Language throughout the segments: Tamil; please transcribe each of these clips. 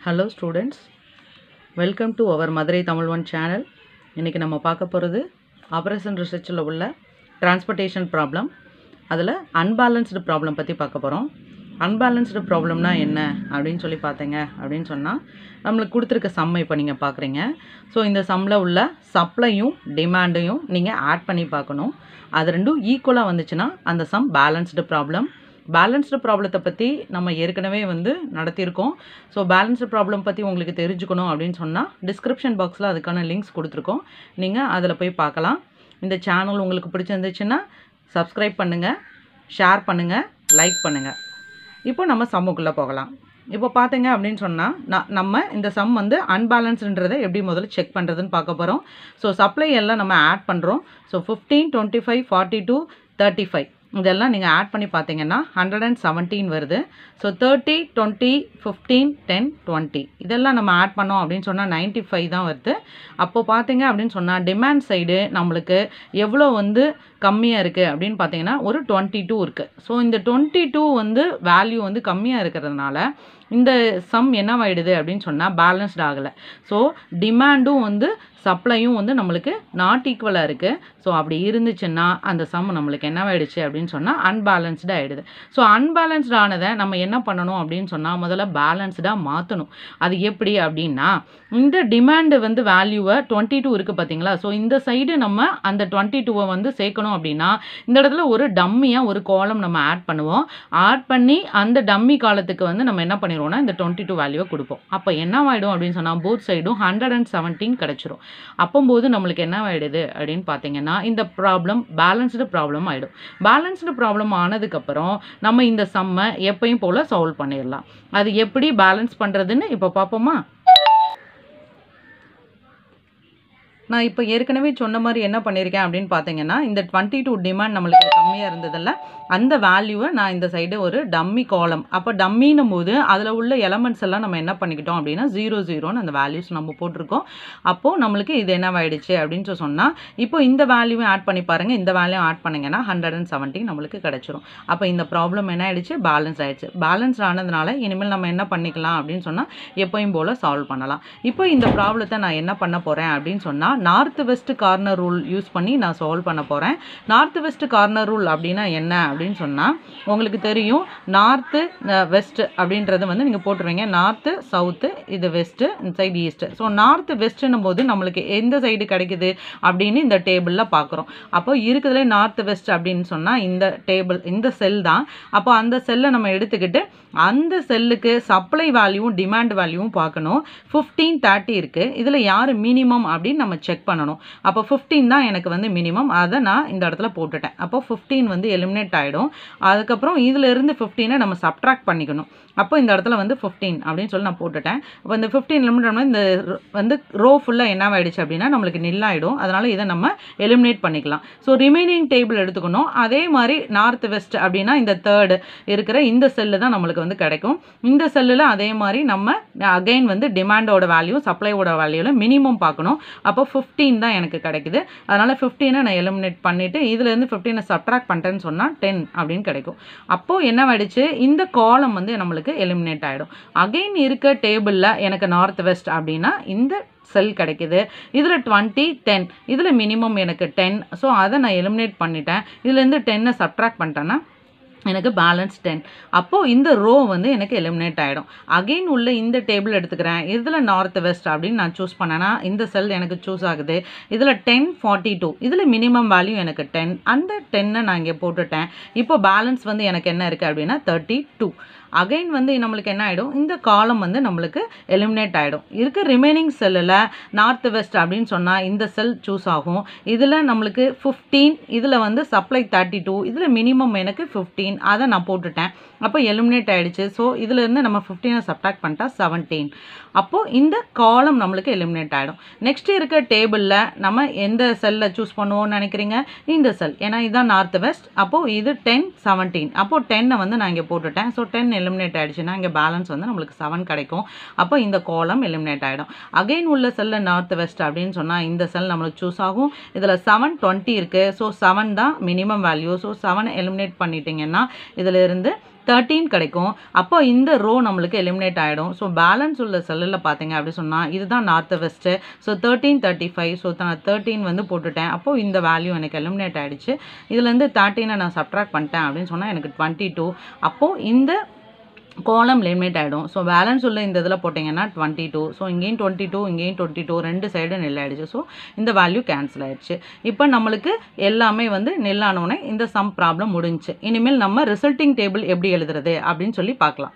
Hello students welcome to our Madurai Tamil one channel இன்றைக்கி நம்ம பார்க்க போகிறது ஆப்ரேஷன் ரிசர்ச்சில் உள்ள டிரான்ஸ்போர்ட்டேஷன் ப்ராப்ளம் அதில் அன்பேலன்ஸ்டு ப்ராப்ளம் பற்றி பார்க்க போகிறோம் அன்பேலன்ஸ்டு ப்ராப்ளம்னா என்ன அப்படின்னு சொல்லி பார்த்தீங்க. அப்படின்னு சொன்னால் நம்மளுக்கு கொடுத்துருக்க சம்மை இப்போ நீங்கள் பார்க்குறீங்க. ஸோ இந்த சம்மில் உள்ள சப்ளையும் டிமாண்டையும் நீங்கள் ஆட் பண்ணி பார்க்கணும். அது ரெண்டும் ஈக்குவலாக வந்துச்சுன்னா அந்த சம் பேலன்ஸ்டு ப்ராப்ளம் பேலன்ஸ்டு ப்ராப்ளத்தை பற்றி நம்ம ஏற்கனவே வந்து நடத்தியிருக்கோம். ஸோ பேலன்ஸ்டு ப்ராப்ளம் பற்றி உங்களுக்கு தெரிஞ்சுக்கணும் அப்படின்னு சொன்னால் டிஸ்கிரிப்ஷன் பாக்ஸில் அதுக்கான லிங்க்ஸ் கொடுத்துருக்கோம். நீங்கள் அதில் போய் பார்க்கலாம். இந்த சேனல் உங்களுக்கு பிடிச்சிருந்துச்சுன்னா சப்ஸ்கிரைப் பண்ணுங்கள் ஷேர் பண்ணுங்கள் லைக் பண்ணுங்கள் இப்போ நம்ம சம்முக்குள்ளே போகலாம். இப்போ பார்த்தீங்க அப்படின்னு சொன்னால் ந நம்ம இந்த சம் வந்து அன்பேலன்ஸ்ன்றதை எப்படி முதல்ல செக் பண்ணுறதுன்னு பார்க்க போகிறோம் ஸோ சப்ளை எல்லாம் நம்ம ஆட் பண்ணுறோம் so fifteen twenty five forty two thirty five இதெல்லாம் நீங்கள் ஆட் பண்ணி பார்த்தீங்கன்னா ஹண்ட்ரட் அண்ட் செவன்டீன் வருது. So thirty twenty fifteen ten twenty இதெல்லாம் நம்ம ஆட் பண்ணோம் அப்படின்னு சொன்னால் நைன்ட்டி ஃபைவ் தான் வருது. அப்போது பார்த்தீங்க அப்படின்னு சொன்னால் டிமாண்ட் சைடு நம்மளுக்கு எவ்வளோ வந்து கம்மியாக இருக்குது அப்படின்னு பார்த்தீங்கன்னா ஒரு டுவெண்ட்டி டூ இருக்குது ஸோ இந்த டுவெண்ட்டி டூ வந்து வேல்யூ வந்து கம்மியாக இருக்கிறதுனால இந்த சம் என்னவாயிடுது அப்படின்னு சொன்னால் பேலன்ஸ்ட் ஆகலை. ஸோ டிமாண்டும் வந்து சப்ளையும் வந்து நம்மளுக்கு நாட் ஈக்குவலாக இருக்குது ஸோ அப்படி இருந்துச்சுன்னா அந்த சம் நம்மளுக்கு என்னவாயிடுச்சு அப்படின்னு சொன்னால் அன்பேலன்ஸ்டு ஆகிடுது ஸோ அன்பேலன்ஸ்டானதை நம்ம என்ன பண்ணணும் அப்படின்னு சொன்னால் முதல்ல பேலன்ஸ்டாக மாற்றணும் அது எப்படி அப்படின்னா இந்த டிமாண்டு வந்து வேல்யூவை டுவெண்ட்டி டூ இருக்குது பார்த்தீங்களா ஸோ இந்த சைடு நம்ம அந்த டுவெண்ட்டி டூவை வந்து சேர்க்கணும் அப்படின்னா இந்த இடத்துல ஒரு டம்மியாக ஒரு காலம் நம்ம ஆட் பண்ணுவோம். ஆட் பண்ணி அந்த டம்மி காலத்துக்கு வந்து நம்ம என்ன பண்ணிடுவோம்னா இந்த டுவெண்ட்டி டூ வேல்யூவை கொடுப்போம். அப்போ என்ன ஆகிடும் அப்படின்னு சொன்னால் போத் சைடும் ஹண்ட்ரட் அண்ட் செவன்டீன் கிடச்சிரும். அப்போம்போது நம்மளுக்கு என்ன ஆகிடுது அப்படின்னு பார்த்தீங்கன்னா இந்த ப்ராப்ளம் பேலன்ஸ்டு ப்ராப்ளம் ஆகிடும் பேலன்ஸ்டு ப்ராப்ளம் ஆனதுக்கப்புறம் நம்ம இந்த சம்மை எப்பயும் போல் சால்வ் பண்ணிடலாம். அது எப்படி பேலன்ஸ் பண்ணுறதுன்னு இப்போ பார்ப்போமா நான் இப்போ ஏற்கனவே சொன்ன மாதிரி என்ன பண்ணியிருக்கேன் அப்படின்னு பார்த்தீங்கன்னா இந்த டுவெண்ட்டி டூ டிமாண்ட் நம்மளுக்கு கம்மியாக இருந்ததில்ல அந்த வேல்யூவை நான் இந்த சைடு ஒரு டம்மி காலம் அப்போ டம்மின்னும் போது அதில் உள்ள எலமெண்ட்ஸ் எல்லாம் நம்ம என்ன பண்ணிக்கிட்டோம் அப்படின்னா ஜீரோ ஜீரோன்னு அந்த வேல்யூஸ் நம்ம போட்டிருக்கோம். அப்போது நம்மளுக்கு இது என்னவாயிடுச்சு அப்படின்னு சொன்னால் இப்போ இந்த வேல்யூவை ஆட் பண்ணி பாருங்கள் இந்த வேல்யூ ஆட் பண்ணிங்கன்னா ஹண்ட்ரட் அண்ட் செவன்ட்டி நம்மளுக்கு கிடச்சிரும். அப்போ இந்த ப்ராப்ளம் என்ன ஆயிடுச்சு பேலன்ஸ் ஆயிடுச்சு. பேலன்ஸ் ஆனதுனால இனிமேல் நம்ம என்ன பண்ணிக்கலாம் அப்படின்னு சொன்னால் எப்பயும் போல் சால்வ் பண்ணலாம். இப்போ இந்த ப்ராப்ளத்தை நான் என்ன பண்ண போகிறேன் அப்படின்னு சொன்னால் north west corner rule use பண்ணி நான் சால்வ் பண்ண போகிறேன் நார்த் வெஸ்ட் கார்னர் ரூல் அப்படின்னா என்ன அப்படின்னு சொன்னால் உங்களுக்கு தெரியும் நார்த்து வெஸ்ட் அப்படின்றது வந்து நீங்கள் போட்டுருவீங்க. நார்த்து சவுத்து இது வெஸ்ட்டு இந்த சைடு ஈஸ்ட்டு ஸோ நார்த்து வெஸ்ட்டுன்னும் போது நம்மளுக்கு எந்த சைடு கிடைக்குது அப்படின்னு இந்த டேபிளில் பார்க்குறோம் அப்போ இருக்குதுலே நார்த் வெஸ்ட் அப்படின்னு சொன்னால் இந்த டேபிள் இந்த செல் தான். அப்போ அந்த செல்லை நம்ம எடுத்துக்கிட்டு அந்த செல்லுக்கு சப்ளை வேல்யூவும் டிமாண்ட் வேல்யூவும் பார்க்கணும். ஃபிஃப்டீன் தேர்ட்டி இருக்குது இதில் யார் மினிமம் அப்படின்னு நம்ம செக் பண்ணணும். அப்போ ஃபிஃப்டீன் தான் எனக்கு வந்து மினிமம் அதை நான் இந்த இடத்துல போட்டுட்டேன். அப்போ ஃபிஃப்டீன் வந்து எலிமினேட் ஆகிடும் அதுக்கப்புறம் இதிலிருந்து ஃபிஃப்டீனை நம்ம சப்ட்ராக்ட் பண்ணிக்கணும். அப்போ இந்த இடத்துல வந்து ஃபிஃப்டீன் அப்படின்னு சொல்லி நான் போட்டுட்டேன். அப்போ இந்த ஃபிஃப்டீன் எலிமினேட் இந்த வந்து ரோ ஃபுல்லாக என்ன ஆயிடுச்சு அப்படின்னா நம்மளுக்கு நில்லாயிடும் அதனால் இதை நம்ம எலிமினேட் பண்ணிக்கலாம். ஸோ ரிமைனிங் டேபிள் எடுத்துக்கணும். அதே மாதிரி நார்த் வெஸ்ட் அப்படின்னா இந்த தேர்டு இருக்கிற இந்த செல்லு தான் நம்மளுக்கு வந்து கிடைக்கும். இந்த செல்லில் அதே மாதிரி நம்ம அகைன் வந்து டிமாண்டோட வேல்யூ சப்ளையோட வேல்யூவில் மினிமம் பார்க்கணும். அப்போ ஃபிஃப்டீன் தான் எனக்கு கிடைக்குது. அதனால் ஃபிஃப்டீனை நான் எலிமினேட் பண்ணிவிட்டு இதுலேருந்து ஃபிஃப்டீனை சப்ட்ராக்ட் பண்ணிட்டேன்னு சொன்னால் டென் அப்படின்னு கிடைக்கும். அப்போது என்ன ஆயிடுச்சு? இந்த காலம் வந்து நம்மளுக்கு எலிமினேட் ஆகிடும் அகைன் இருக்க டேபிளில் எனக்கு நார்த் வெஸ்ட் அப்படின்னா இந்த செல் கிடைக்குது. இதில் டுவெண்ட்டி டென் இதில் மினிமம் எனக்கு டென் ஸோ அதை நான் எலிமினேட் பண்ணிட்டேன். இதுலேருந்து டென்னை சப்ட்ராக்ட் பண்ணிட்டேன்னா எனக்கு பேலன்ஸ் டென் அப்போது இந்த ரோ வந்து எனக்கு எலிமினேட் ஆகிடும் அகெயின் உள்ள இந்த டேபிள் எடுத்துக்கிறேன். இதில் நார்த் வெஸ்ட் அப்படின்னு நான் சூஸ் பண்ணேன்னா இந்த செல் எனக்கு சூஸ் ஆகுது. இதில் டென் ஃபார்ட்டி டூ இதில் மினிமம் வேல்யூ எனக்கு டென் அந்த டென்னை நான் இங்கே போட்டுட்டேன். இப்போ பேலன்ஸ் வந்து எனக்கு என்ன இருக்குது அப்படின்னா தேர்ட்டி டூ அகைன் வந்து நம்மளுக்கு என்ன ஆகிடும் இந்த காலம் வந்து நம்மளுக்கு எலிமினேட் ஆகிடும் இருக்க ரிமைனிங் செல்லில் நார்த் வெஸ்ட் அப்படின்னு சொன்னால் இந்த செல் சூஸ் ஆகும். இதில் நம்மளுக்கு ஃபிஃப்டீன் இதில் வந்து சப்ளை தேர்ட்டி டூ இதில் மினிமம் எனக்கு ஃபிஃப்டீன் அதை நான் போட்டுட்டேன். அப்போ எலிமினேட் ஆகிடுச்சு ஸோ இதிலேருந்து நம்ம ஃபிஃப்டீனை சப்டாக்ட் பண்ணிட்டா செவன்டீன் அப்போது இந்த காலம் நம்மளுக்கு எலிமினேட் ஆகிடும் நெக்ஸ்ட் இருக்க டேபிளில் நம்ம எந்த செல்லில் சூஸ் பண்ணுவோம்னு நினைக்கிறீங்க? இந்த செல் ஏன்னா இதுதான் நார்த் வெஸ்ட் அப்போது இது டென் செவன்டீன் அப்போது டென்னை வந்து நான் இங்கே போட்டுட்டேன். ஸோ டென் எலிமினேட் ஆகிடுச்சுன்னா இங்கே பேலன்ஸ் வந்து நம்மளுக்கு செவன் கிடைக்கும். அப்போ இந்த காலம் எலிமினேட் ஆகிடும் அகைன் உள்ள செல்லில் நார்த் வெஸ்ட் அப்படின்னு சொன்னால் இந்த செல் நம்மளுக்கு சூஸ் ஆகும். இதில் செவன் டுவெண்ட்டி இருக்குது ஸோ செவன் தான் minimum value so seven eliminate பண்ணிட்டீங்கன்னா இதிலிருந்து தேர்ட்டீன் கிடைக்கும். அப்போ இந்த ரோ நம்மளுக்கு எலிமினேட் ஆகிடும் ஸோ பேலன்ஸ் உள்ள செல்லில் பார்த்தீங்க அப்படி சொன்னால் இதுதான் north west so thirteen thirty five so நான் தேர்ட்டீன் வந்து போட்டுட்டேன். அப்போது இந்த வேல்யூ எனக்கு எலிமினேட் ஆகிடுச்சு இதுலேருந்து தேர்ட்டீனை நான் சப்ட்ராக்ட் பண்ணிட்டேன் அப்படின்னு சொன்னால் எனக்கு டுவெண்ட்டி டூ அப்போது இந்த கோலம் லிமிட் ஆகிடும் ஸோ பேலன்ஸ் உள்ள இந்த இதில் போட்டிங்கன்னா டுவெண்ட்டி டூ ஸோ இங்கேயும் டுவெண்ட்டி டூ இங்கேயும் டுவெண்ட்டி டூ ரெண்டு சைடும் நெல் ஆகிடுச்சு ஸோ இந்த வேல்யூ கேன்சல் ஆகிடுச்சு இப்போ நம்மளுக்கு எல்லாமே வந்து நெல்லானோடனே இந்த சம் ப்ராப்ளம் முடிஞ்சுச்சு. இனிமேல் நம்ம ரிசல்ட்டிங் டேபிள் எப்படி எழுதுறது அப்படின்னு சொல்லி பார்க்கலாம்.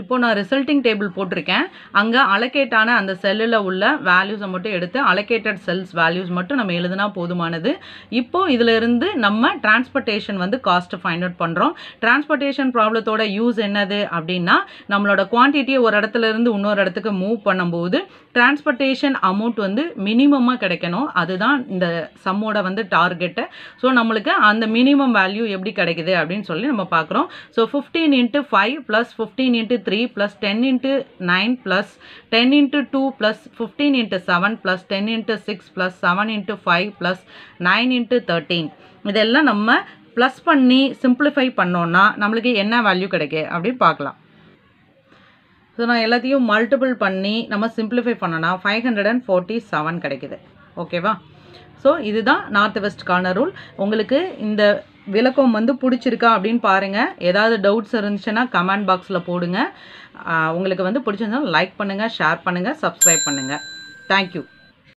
இப்போது நான் ரிசல்ட்டிங் டேபிள் போட்டிருக்கேன். அங்கே அலகேட்டான அந்த செல்லில் உள்ள வேல்யூஸை மட்டும் எடுத்து அலோகேட்டட் செல்ஸ் வேல்யூஸ் மட்டும் நம்ம எழுதுனா போதுமானது. இப்போது இதிலிருந்து நம்ம டிரான்ஸ்போர்ட்டேஷன் வந்து காஸ்ட்டை ஃபைண்ட் அவுட் பண்ணுறோம் டிரான்ஸ்போர்ட்டேஷன் ப்ராப்ளத்தோட யூஸ் என்னது அப்படின்னா நம்மளோட குவான்டிட்டியை ஒரு இடத்துல இருந்து இன்னொரு இடத்துக்கு மூவ் பண்ணும்போது டிரான்ஸ்போர்ட்டேஷன் அமௌண்ட் வந்து மினிமமாக கிடைக்கணும். அதுதான் இந்த சம்மோட வந்து டார்கெட்டு ஸோ நம்மளுக்கு அந்த மினிமம் வேல்யூ எப்படி கிடைக்குது அப்படின்னு சொல்லி நம்ம பார்க்குறோம். So fifteen into five plus fifteen into three plus ten into nine plus ten into two plus fifteen into seven plus ten into six plus seven into five plus nine into thirteen இதெல்லாம் நம்ம ப்ளஸ் பண்ணி சிம்பிளிஃபை பண்ணோன்னா நம்மளுக்கு என்ன வேல்யூ கிடைக்கு? அப்படின்னு பார்க்கலாம். ஸோ நான் எல்லாத்தையும் மல்டிபிள் பண்ணி நம்ம சிம்பிளிஃபை பண்ணோன்னா five hundred and forty seven கிடைக்குது ஓகேவா ஸோ இதுதான் நார்த் வெஸ்ட் கார்னர் ரூல் உங்களுக்கு இந்த விளக்கம் வந்து பிடிச்சிருக்கா அப்படின்னு பாருங்கள் ஏதாவது டவுட்ஸ் இருந்துச்சுன்னா கமெண்ட் பாக்ஸில் போடுங்க. உங்களுக்கு வந்து பிடிச்சிருந்தா லைக் பண்ணுங்கள் ஷேர் பண்ணுங்கள் சப்ஸ்கிரைப் பண்ணுங்கள் தேங்க்யூ